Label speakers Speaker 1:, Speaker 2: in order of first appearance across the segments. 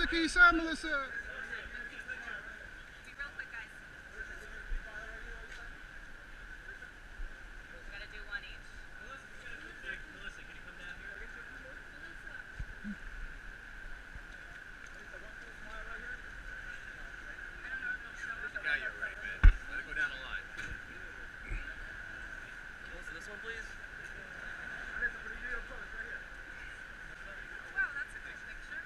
Speaker 1: Melissa, can you sign Melissa?
Speaker 2: Be real quick, guys. We gotta do one each.
Speaker 3: Melissa, can you come down here? Got you right, man. Let it go down the line. Melissa, this one, please.
Speaker 2: Wow, that's a good picture.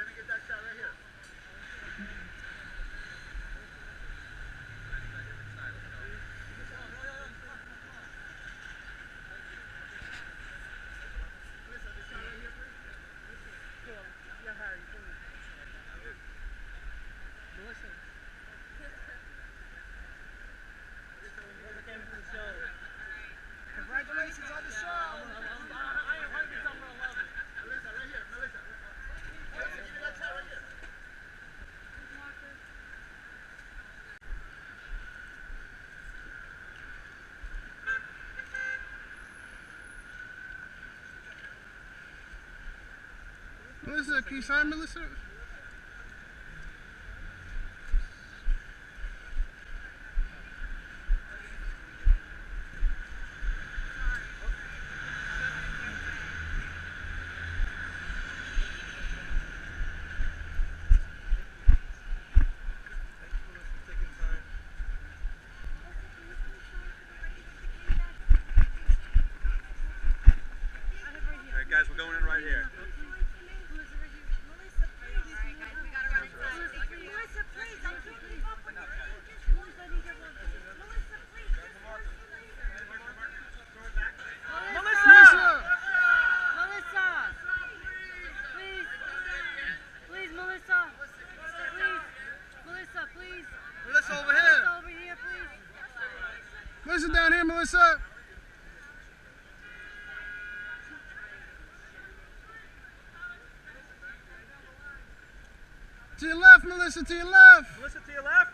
Speaker 4: let me get that shot right here.
Speaker 1: Congratulations on the show.
Speaker 4: Melissa, right here, Melissa. Melissa, give me that shot right here.
Speaker 1: Melissa, can you sign Melissa?
Speaker 3: All right, guys, we're going in right here.
Speaker 2: Alright, guys, we gotta run inside. Take your
Speaker 5: Melissa, please, I'm keeping up with you. Melissa,
Speaker 1: Melissa!
Speaker 5: Melissa, please, please, Melissa, please, Melissa, please,
Speaker 1: Melissa over
Speaker 5: Melissa over here, please.
Speaker 1: Melissa down here, Melissa. To your left, Melissa, to your left.
Speaker 3: Melissa, to your left.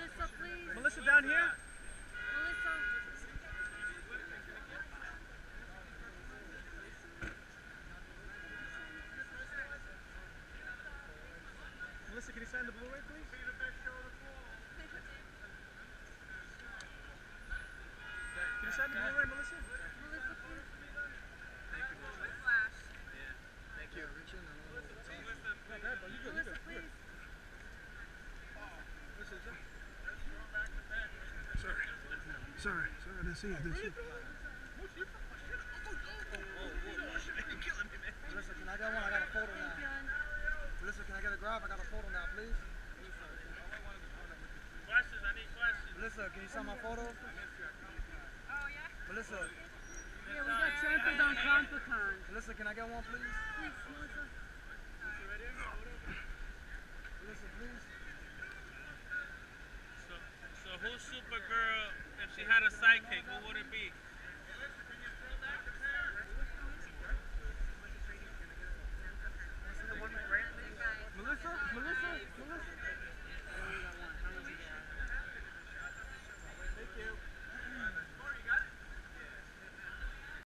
Speaker 5: Melissa, please,
Speaker 3: Melissa, down here.
Speaker 5: Melissa.
Speaker 3: Melissa, can you sign the Blu-ray, please? Can you sign the Blu-ray, Melissa?
Speaker 5: Melissa, please.
Speaker 3: Thank you.
Speaker 5: Please.
Speaker 1: Sorry. Sorry, I didn't see you. Didn't see you.
Speaker 4: Melissa, can I get one? I got a photo now. Melissa, can I get a grab? I got a photo please.
Speaker 3: Questions, I need questions.
Speaker 4: Melissa, can you sign my photo?
Speaker 2: Oh, yeah?
Speaker 4: Melissa,
Speaker 5: Yeah, we got trampled on Comic Con.
Speaker 4: Melissa, can I get one, please?
Speaker 5: Please, Melissa.
Speaker 4: Melissa,